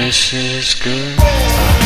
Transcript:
This is good.